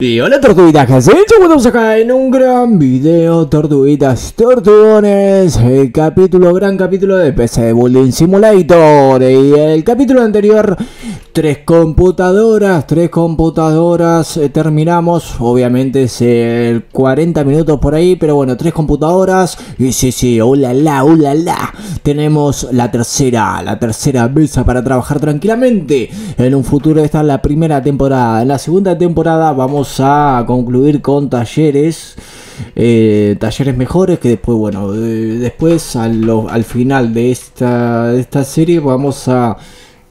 Y hola tortuguitas, ¿qué? Estamos acá en un gran video, tortuguitas, tortugones, el capítulo, gran capítulo de PC Building Simulator. Y el capítulo anterior, tres computadoras, tres computadoras, eh, terminamos, obviamente es el 40 minutos por ahí, pero bueno, tres computadoras. Y sí, sí, hola la, hola la, tenemos la tercera, la tercera mesa para trabajar tranquilamente. En un futuro esta es la primera temporada, en la segunda temporada vamos a concluir con talleres. Eh, talleres mejores que después, bueno, eh, después al, al final de esta, de esta serie vamos a,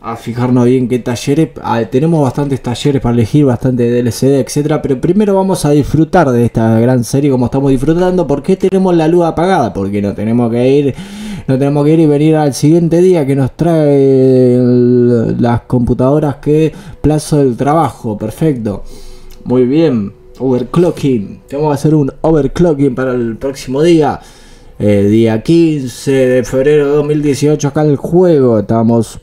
a fijarnos bien qué talleres. ah, tenemos bastantes talleres para elegir, bastante DLC, etcétera. Pero primero vamos a disfrutar de esta gran serie como estamos disfrutando. ¿Por qué tenemos la luz apagada? Porque no tenemos que ir. No tenemos que ir y venir al siguiente día que nos trae las computadoras que plazo del trabajo. Perfecto. Muy bien. Overclocking. Tenemos que hacer un overclocking para el próximo día. Eh, día 15 de febrero de 2018 acá en el juego. Estamos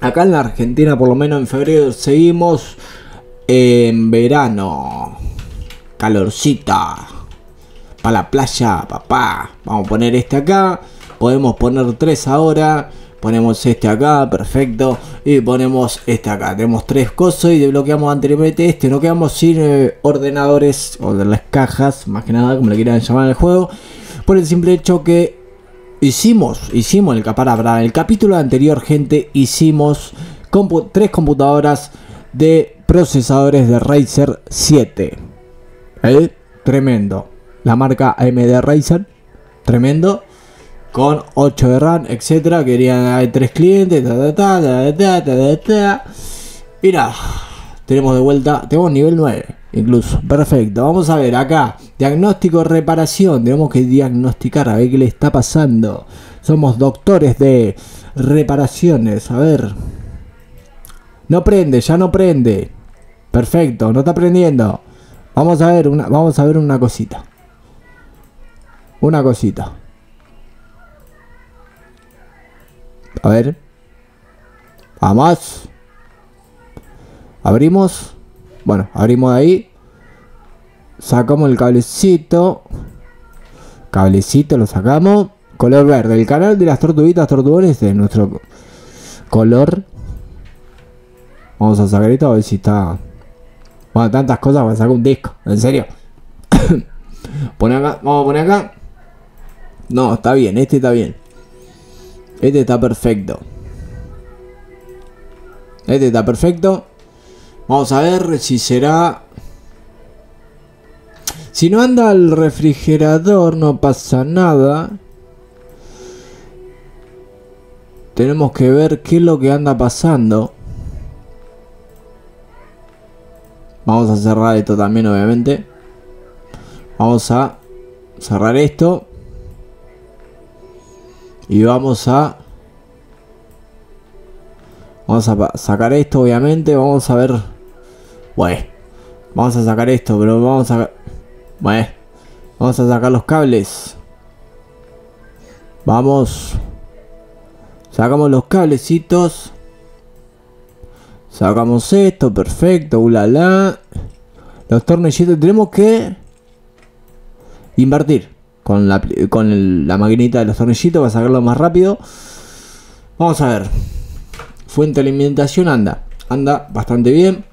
acá en la Argentina, por lo menos en febrero, seguimos en verano. Calorcita. Para la playa, papá. Vamos a poner este acá. Podemos poner tres ahora. Ponemos este acá, perfecto. Y ponemos este acá. Tenemos tres cosas y desbloqueamos anteriormente este. No quedamos sin eh, ordenadores o de las cajas, más que nada, como le quieran llamar el juego. Por el simple hecho que hicimos, hicimos el para el capítulo anterior, gente, hicimos tres computadoras de procesadores de Razer 7. ¿Eh? Tremendo. La marca AMD Razer. Tremendo. Con 8 de RAM, etcétera. Querían tres clientes. Ta, ta, ta. Y nada. Tenemos de vuelta. Tenemos nivel 9. Incluso. Perfecto. Vamos a ver acá. Diagnóstico, reparación. Tenemos que diagnosticar a ver qué le está pasando. Somos doctores de reparaciones. A ver. No prende, ya no prende. Perfecto, no está prendiendo. Vamos a ver una, vamos a ver una cosita. Una cosita. A ver. Vamos. Abrimos. Bueno, abrimos ahí. Sacamos el cablecito. Cablecito lo sacamos. Color verde. El canal de las tortuguitas tortugones de nuestro color. Vamos a sacar esto a ver si está. Bueno, tantas cosas para sacar un disco. En serio. Pone acá. Vamos a poner acá. No, está bien. Este está bien. Este está perfecto. Este está perfecto. Vamos a ver si será. Si no anda el refrigerador, no pasa nada. Tenemos que ver qué es lo que anda pasando. Vamos a cerrar esto también, obviamente. Vamos a cerrar esto. Y vamos a... Vamos a sacar esto, obviamente. Vamos a ver... Bueno. Vamos a sacar esto, pero vamos a... Bueno. Vamos a sacar los cables. Vamos. Sacamos los cablecitos. Sacamos esto, perfecto, ulala. Los tornillitos tenemos que invertir con la, con el- la maquinita de los tornillitos para sacarlo más rápido. Vamos a ver. Fuente de alimentación anda. Anda bastante bien.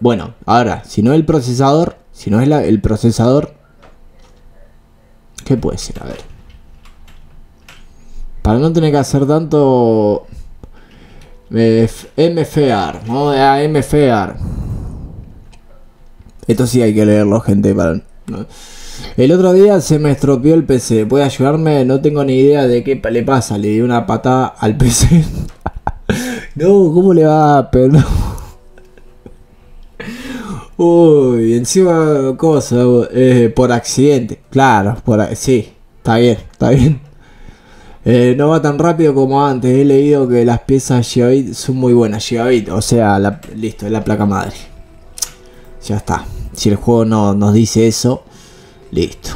Bueno, ahora, si no es el procesador, si no es la- el procesador, ¿qué puede ser? A ver. Para no tener que hacer tanto eh, MFAR, ¿no? A MFAR. Esto sí hay que leerlo, gente. Para. El otro día se me estropeó el PC. ¿Puede ayudarme? No tengo ni idea de qué le pasa. Le di una patada al PC. no, ¿cómo le va? Pero Uy, encima cosa, eh, por accidente. Claro, por sí, está bien, está bien. Eh, no va tan rápido como antes. He leído que las piezas Gigabit son muy buenas. Gigabit, o sea, la- listo, es la placa madre. Ya está. Si el juego no nos dice eso, listo.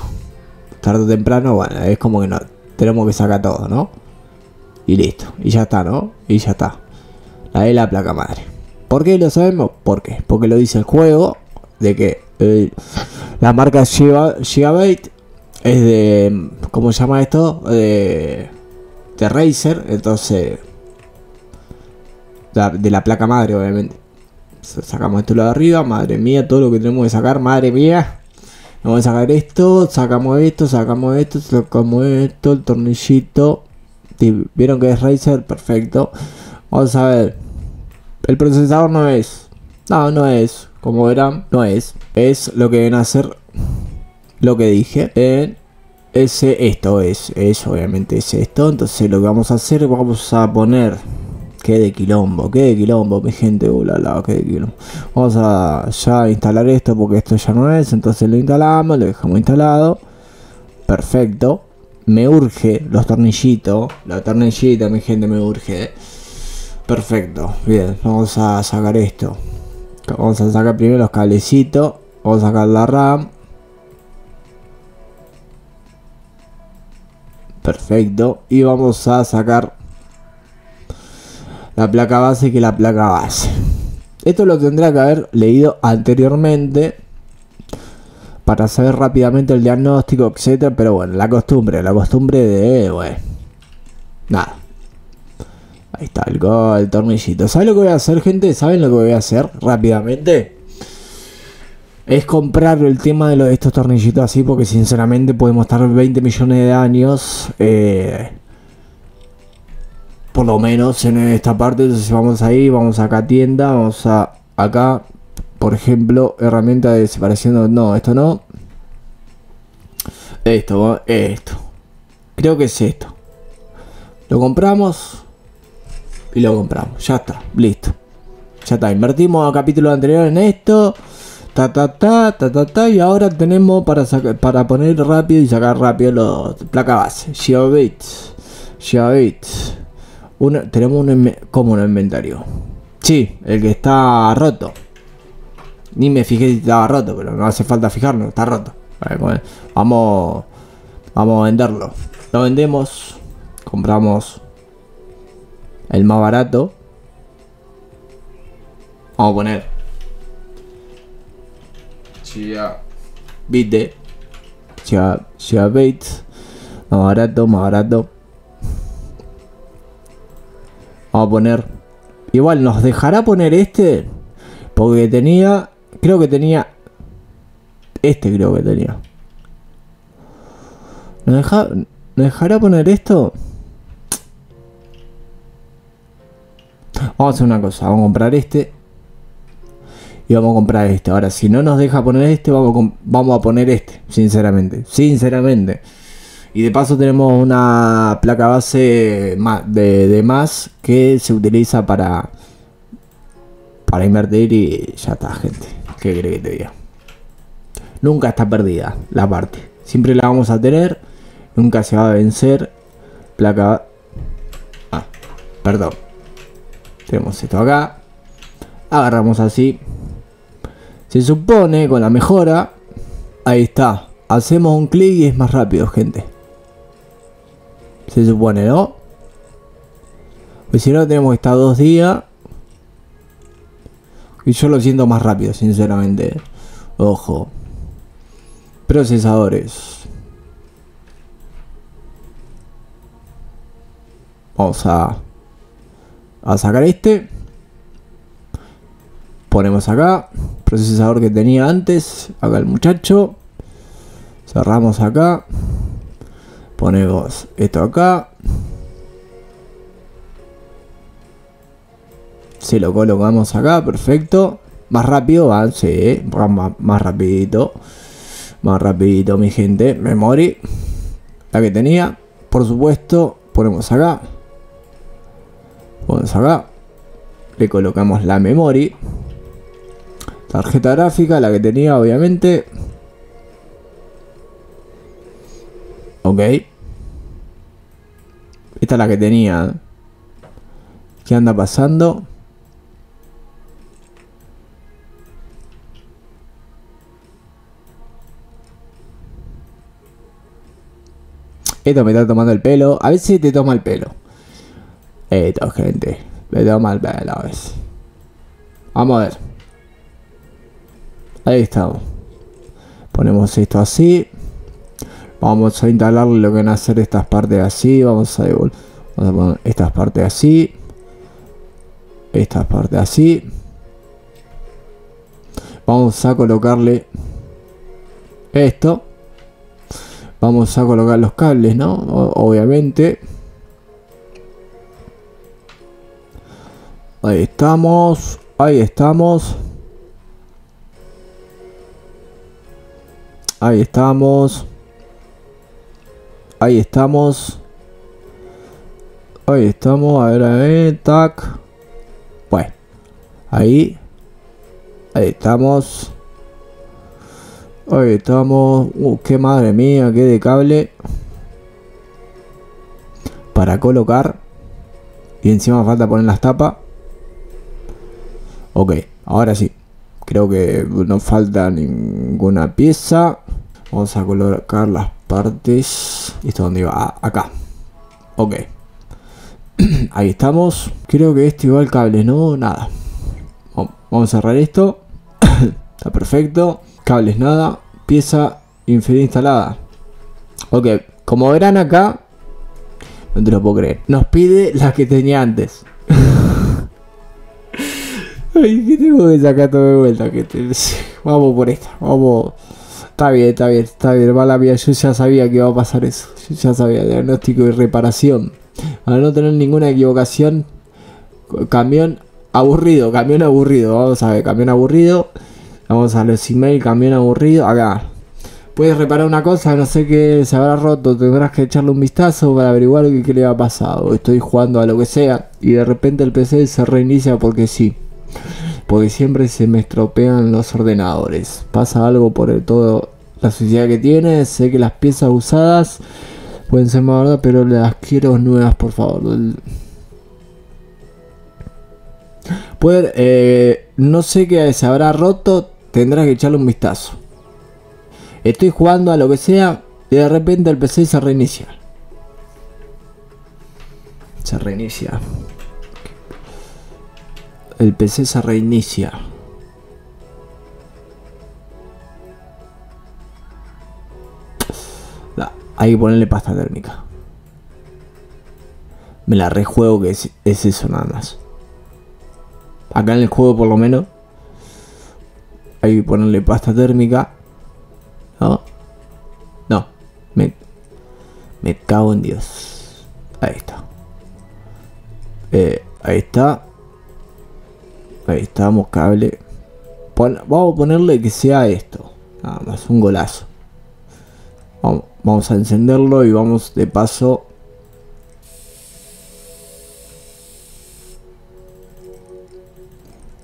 Tarde o temprano, bueno, es como que no. Tenemos que sacar todo, ¿no? Y listo. Y ya está, ¿no? Y ya está. La de la placa madre. ¿Por qué lo sabemos? ¿Por qué? Porque lo dice el juego. de que la marca Gigabyte es de. ¿Cómo se llama esto? De, de Razer, entonces. De la placa madre, obviamente. Sacamos esto de arriba, madre mía, todo lo que tenemos que sacar, madre mía. Vamos a sacar esto, sacamos esto, sacamos esto, sacamos esto, el tornillito. ¿Vieron que es Razer? Perfecto. Vamos a ver. El procesador no es. No, no es. Como verán, no es. Es lo que deben hacer. Lo que dije. En ese, esto es. Es obviamente es esto. Entonces lo que vamos a hacer, vamos a poner Qué de quilombo, qué de quilombo, mi gente, uh, la, qué de quilombo. Vamos a ya instalar esto porque esto ya no es, entonces lo instalamos, lo dejamos instalado. Perfecto. Me urge los tornillitos, la tornillita, mi gente, me urge. Perfecto, bien, vamos a sacar esto. Vamos a sacar primero los cablecitos, vamos a sacar la RAM. Perfecto, y vamos a sacar la placa base que la placa base. Esto lo tendrá que haber leído anteriormente para saber rápidamente el diagnóstico, etcétera, pero bueno, la costumbre, la costumbre de, bueno, nada. Ahí está el, el tornillito. ¿Saben lo que voy a hacer, gente? ¿Saben lo que voy a hacer rápidamente? Es comprar el tema de, de estos tornillitos así, porque sinceramente podemos estar 20 millones de años eh, por lo menos en esta parte. Entonces vamos ahí, vamos acá a tienda, vamos a acá, por ejemplo, herramienta de separación. No, esto no. Esto, esto. Creo que es esto. Lo compramos y lo compramos. Ya está, listo. Ya está, invertimos a capítulo anterior en esto. Ta ta ta ta ta ta y ahora tenemos para para poner rápido y sacar rápido los placa base. Geobits. Geobits tenemos un como un inventario. Sí, el que está roto. Ni me fijé si estaba roto, pero no hace falta fijarnos, está roto. Vamos, vamos a venderlo. Lo vendemos, compramos el más barato. Vamos a poner Chia Bite, Chia, Chia Bates, más barato, más barato. Vamos a poner. Igual nos dejará poner este. Porque tenía. Creo que tenía. Este creo que tenía. ¿Nos, deja, ¿Nos dejará poner esto? Vamos a hacer una cosa. Vamos a comprar este. Y vamos a comprar este. Ahora, si no nos deja poner este, vamos a, vamos a poner este. Sinceramente. Sinceramente. Y de paso tenemos una placa base de, más que se utiliza para, para invertir y ya está, gente. ¿Qué cree que te diga? Nunca está perdida la parte. Siempre la vamos a tener. Nunca se va a vencer. Placa... Ah, perdón. Tenemos esto acá. Agarramos así. Se supone con la mejora. Ahí está. Hacemos un clic y es más rápido, gente. Se supone, ¿no? Pues si no, tenemos que estar dos días. Y yo lo siento más rápido, sinceramente. Ojo. Procesadores. Vamos a, a sacar este. Ponemos acá. Procesador que tenía antes. Acá el muchacho. Cerramos acá ponemos esto acá. Se lo colocamos acá perfecto. Más rápido va sí, más, más rapidito. Más rapidito mi gente. Memory la que tenía. Por supuesto ponemos acá. Ponemos acá. Le colocamos la memory. Tarjeta gráfica la que tenía obviamente. Ok esta es la que tenía. ¿Qué anda pasando? Esto me está tomando el pelo. A veces te toma el pelo. Esto, gente. Me toma el pelo a veces. Vamos a ver. Ahí estamos. Ponemos esto así. Vamos a instalarle lo que van a hacer estas partes así. Vamos a, vamos a estas partes así. Estas partes así. Vamos a colocarle esto. Vamos a colocar los cables, ¿no? obviamente. Ahí estamos. Ahí estamos. Ahí estamos. Ahí estamos. Ahí estamos. A ver, a ver. Tac. Bueno. Ahí. Ahí estamos. Ahí estamos. Uh, qué madre mía, qué de cable. Para colocar. Y encima falta poner las tapas. Ok, ahora sí. Creo que no falta ninguna pieza. Vamos a colocar las partes. ¿Esto dónde iba? Ah, acá. Ok. Ahí estamos. Creo que esto igual cable, ¿no? Nada. Vamos a cerrar esto. Está perfecto. Cables nada. Pieza inferior instalada. Ok. Como verán acá. No te lo puedo creer. Nos pide las que tenía antes. Ay, que tengo que sacar todo de vuelta. Vamos por esta. Vamos. Está bien, está bien, está bien. Mala mía, yo ya sabía que iba a pasar eso. Yo ya sabía. Diagnóstico y reparación. Para no tener ninguna equivocación. Camión aburrido, camión aburrido. Vamos a ver, camión aburrido. Vamos a los email, camión aburrido. Acá. Puedes reparar una cosa, no sé qué se habrá roto. Tendrás que echarle un vistazo para averiguar qué, le ha pasado. Estoy jugando a lo que sea y de repente el PC se reinicia porque sí porque siempre se me estropean los ordenadores. Pasa algo por el todo la suciedad que tiene. Sé que las piezas usadas pueden ser más verdad, pero las quiero nuevas, por favor. Puede, eh, no sé qué se habrá roto, tendrás que echarle un vistazo. Estoy jugando a lo que sea y de repente el PC se reinicia. Se reinicia el PC se reinicia. Hay que ponerle pasta térmica. Me la rejuego que es, eso nada más. Acá en el juego por lo menos. Hay que ponerle pasta térmica. No. No. Me, me cago en Dios. Ahí está. Eh, ahí está. Ahí estamos, cable. vamos a ponerle que sea esto. Nada más, un golazo. Vamos, a encenderlo y vamos de paso.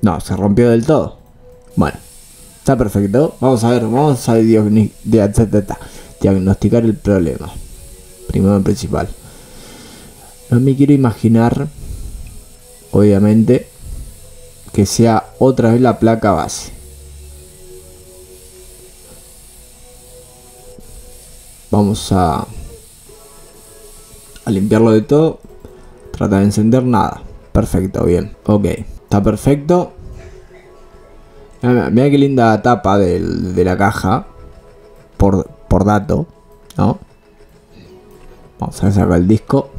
No, se rompió del todo. Bueno, está perfecto. Vamos a ver, vamos a diagnosticar el problema. Primero y principal. No me quiero imaginar, obviamente, que sea otra vez la placa base. Vamos a, a limpiarlo de todo. Trata de encender nada. Perfecto, bien. Ok, está perfecto. Mira, qué linda tapa de la caja. Por, por dato. ¿No? Vamos a sacar el disco.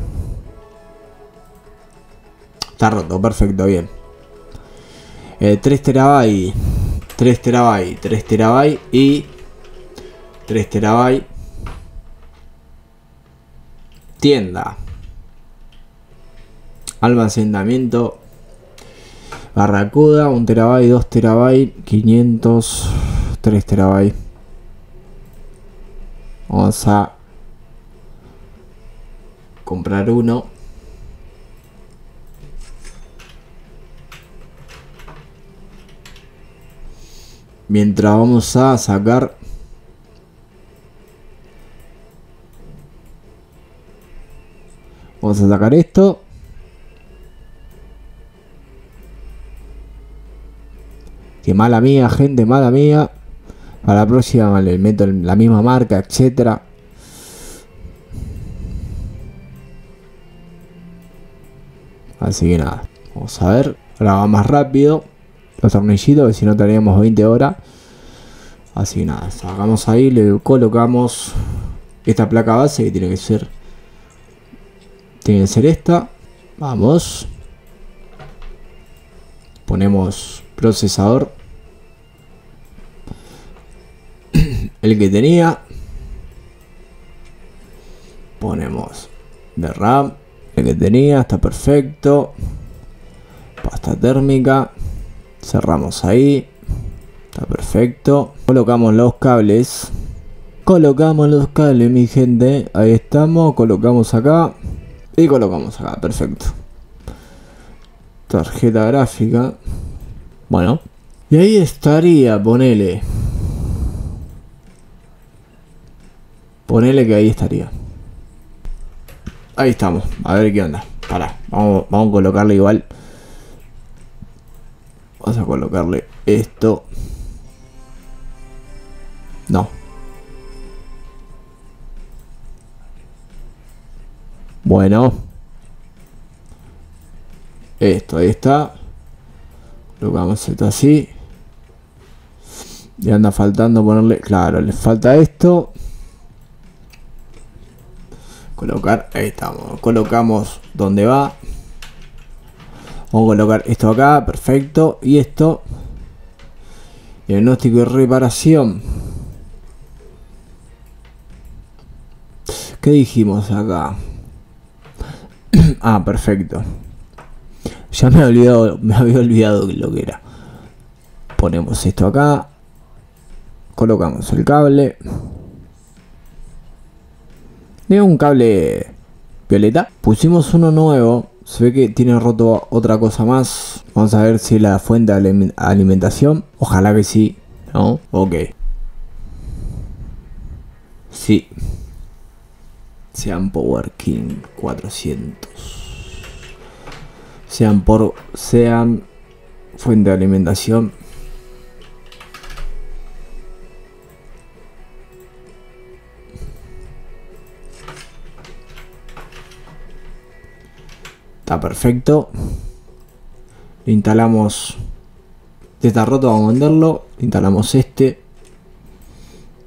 Está roto, perfecto, bien. 3 eh, terabytes, 3 terabytes, 3 terabytes y 3 terabytes. Tienda. Almacenamiento. Barracuda, 1 terabyte, 2 terabytes, 500, 3 terabytes. Vamos a comprar uno. mientras vamos a sacar vamos a sacar esto. Que mala mía gente mala mía. Para la próxima le meto la misma marca etcétera. Así que nada vamos a ver. Ahora va más rápido los tornillitos, que si no teníamos 20 horas. Así nada, sacamos ahí, le colocamos esta placa base que tiene que ser tiene que ser esta. Vamos. Ponemos procesador. El que tenía. Ponemos de RAM. El que tenía, está perfecto. Pasta térmica. Cerramos ahí. Está perfecto. Colocamos los cables. Colocamos los cables, mi gente. Ahí estamos. Colocamos acá. Y colocamos acá. Perfecto. Tarjeta gráfica. Bueno. Y ahí estaría, ponele. Ponele que ahí estaría. Ahí estamos. A ver qué onda. Para. Vamos, vamos a colocarle igual. Vamos a colocarle esto. No. Bueno. Esto, ahí está. Colocamos esto así. Y anda faltando ponerle... Claro, le falta esto. Colocar... Ahí estamos. Colocamos donde va. Vamos a colocar esto acá. Perfecto. Y esto. Diagnóstico y reparación. ¿Qué dijimos acá? ah, perfecto. Ya me había olvidado, me había olvidado lo que era. Ponemos esto acá. Colocamos el cable. De un cable violeta. Pusimos uno nuevo. Se ve que tiene roto otra cosa más. Vamos a ver si es la fuente de alimentación. Ojalá que sí. ¿No? Ok. Sí sean Power King 400 sean por sean fuente de alimentación. Está perfecto. Instalamos. Está roto vamos a venderlo. Instalamos este.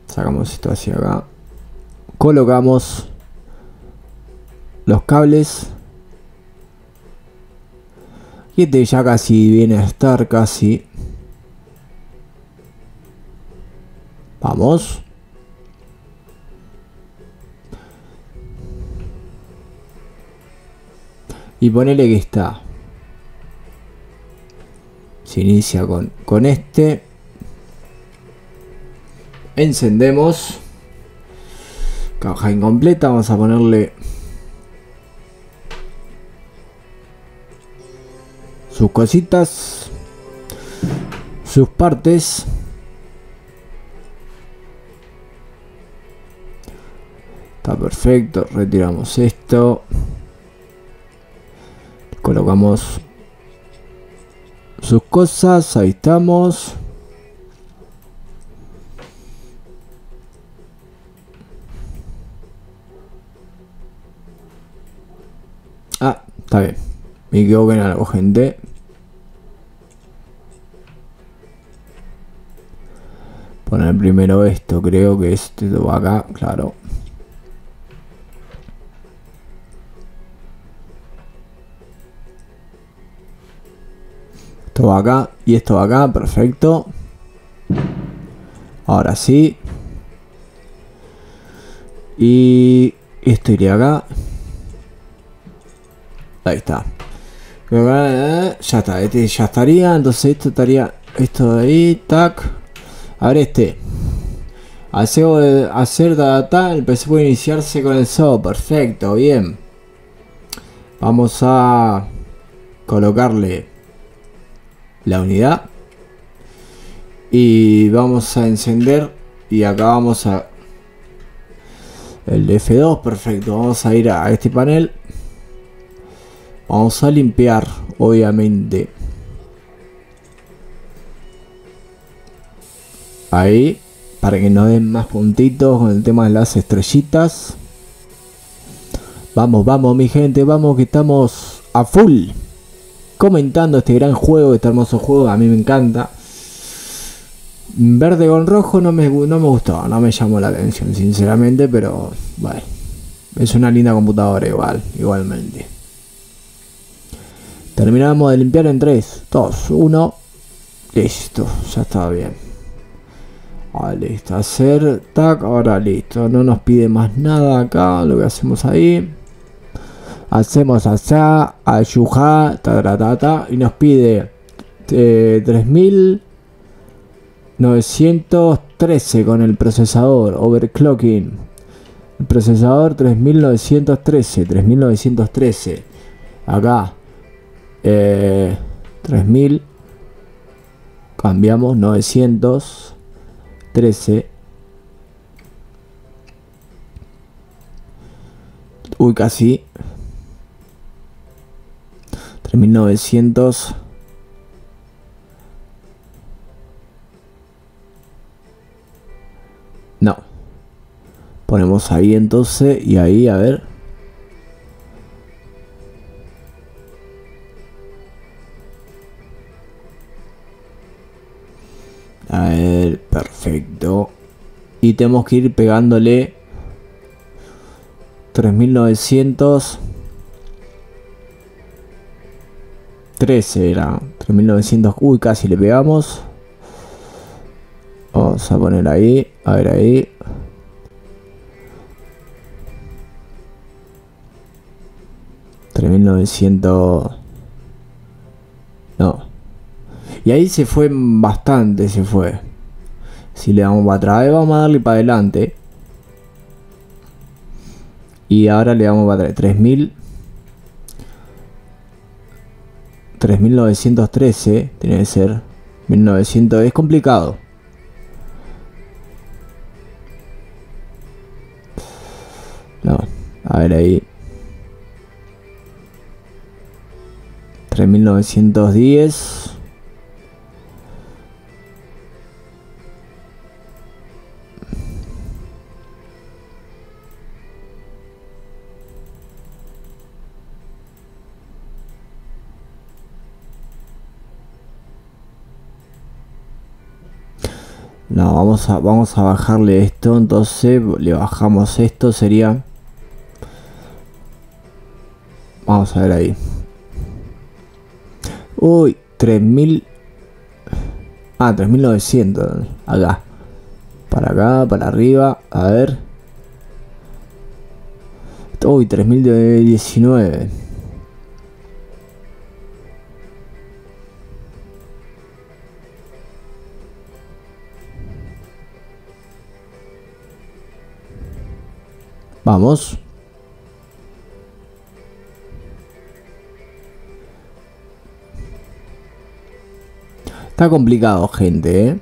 Sacamos esto hacia acá. Colocamos los cables. Y este ya casi viene a estar casi. Vamos. Y ponele que está. Se inicia con, con este. Encendemos. Caja incompleta. Vamos a ponerle sus cositas, sus partes. Está perfecto, retiramos esto. Colocamos sus cosas, ahí estamos. Ah, está bien. Me equivoqué en algo, gente. Poner primero esto, creo que este va acá, claro. Esto va acá y esto va acá, perfecto. Ahora sí. Y esto iría acá. Ahí está. Ya está, este ya estaría. Entonces esto estaría. Esto de ahí, tac. A ver este. Hacer, data, el PC puede iniciarse con el SO. Perfecto, bien. Vamos a colocarle la unidad. Y vamos a encender. Y acá vamos a... El F2, perfecto. Vamos a ir a este panel. Vamos a limpiar, obviamente. Ahí. Para que nos den más puntitos con el tema de las estrellitas. Vamos, vamos mi gente, vamos que estamos a full. Comentando este gran juego, este hermoso juego, a mí me encanta. Verde con rojo no me, no me gustó, no me llamó la atención, sinceramente, pero bueno, es una linda computadora igual, igualmente. Terminamos de limpiar en 3, 2, 1. Listo, ya está bien. Ah, listo, hacer, tac, ahora listo. No nos pide más nada acá, lo que hacemos ahí. Hacemos allá, ayuja, ta, ta, ta, y nos pide eh, 3913 con el procesador, overclocking. El procesador 3913, 3913. Acá. Eh, 3000 cambiamos 913 uy casi. 3900 no. Ponemos ahí entonces y ahí a ver Y tenemos que ir pegándole 3900. 13 era 3900. Uy, casi le pegamos. Vamos a poner ahí. A ver ahí. $3.900 No. Y ahí se fue bastante, se fue. Si le damos para atrás, vamos a darle para adelante. Y ahora le damos para atrás. 3000. 3913 tiene que ser 1900 es complicado no a ver ahí 3910 No, vamos a, vamos a bajarle esto. Entonces le bajamos esto. Sería... Vamos a ver ahí. Uy, 3000... Ah, 3900. Acá. Para acá, para arriba. A ver. Uy, 3019. 'Vamos' Está complicado, gente, ¿eh?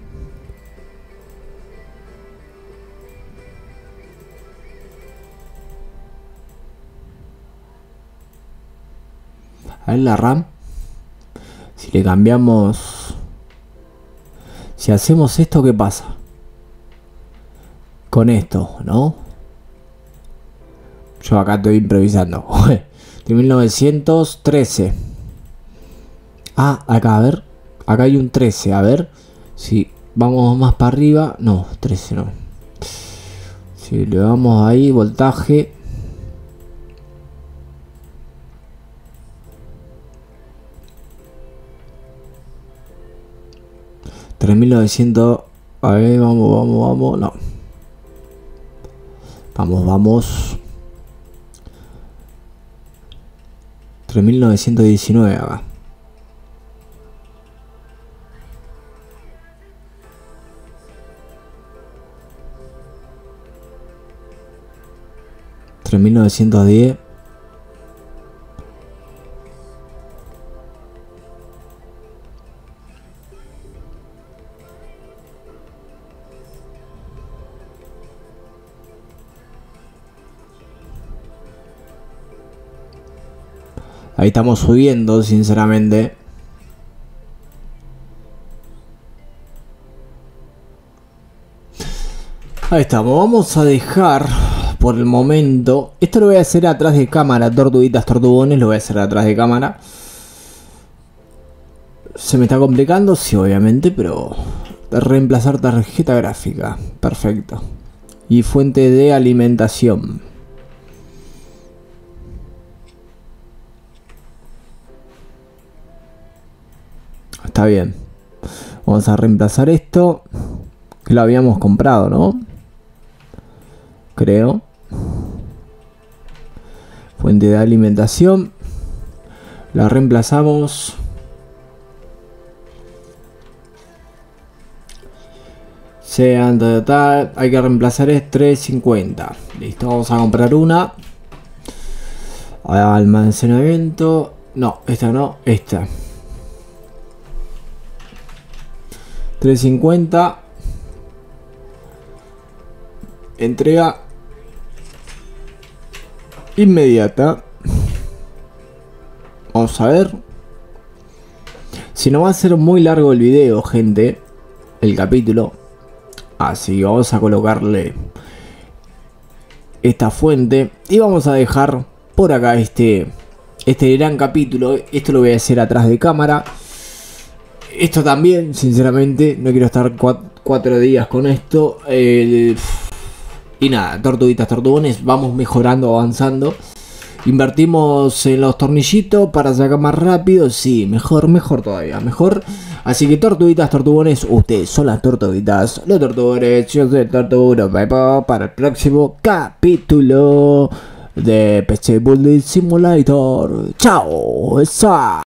A la RAM. Si le cambiamos... Si hacemos esto, ¿qué pasa? Con esto, ¿no? Yo acá estoy improvisando. de 1913. Ah, acá, a ver. Acá hay un 13, a ver. Si vamos más para arriba. No, 13 no. Si le damos ahí, voltaje. $3.900 A ver, vamos, vamos, vamos. No. Vamos, vamos. 3919 acá. Tres mil novecientos diez Ahí estamos subiendo, sinceramente. Ahí estamos, vamos a dejar por el momento. Esto lo voy a hacer atrás de cámara, tortuguitas, tortugones, lo voy a hacer atrás de cámara. Se me está complicando, sí, obviamente, pero reemplazar tarjeta gráfica. Perfecto. Y fuente de alimentación. Está bien. Vamos a reemplazar esto. Que lo habíamos comprado, ¿no? Creo. Fuente de alimentación. La reemplazamos. Sean total, hay que reemplazar es 350. Listo, vamos a comprar una. Almacenamiento. No, esta no, esta. 350. Entrega inmediata. Vamos a ver. Si no va a ser muy largo el video, gente. El capítulo. Así que vamos a colocarle esta fuente. Y vamos a dejar por acá este, este gran capítulo. Esto lo voy a hacer atrás de cámara. Esto también, sinceramente, no quiero estar cuatro, días con esto. y nada, tortuguitas, tortugones, vamos mejorando, avanzando. Invertimos en los tornillitos para sacar más rápido. Sí, mejor, mejor todavía, mejor. Así que tortuguitas, tortugones, ustedes son las tortuguitas, los tortugones, yo soy el tortugo Pepo para el próximo capítulo de PC Building Simulator. Chao, esa.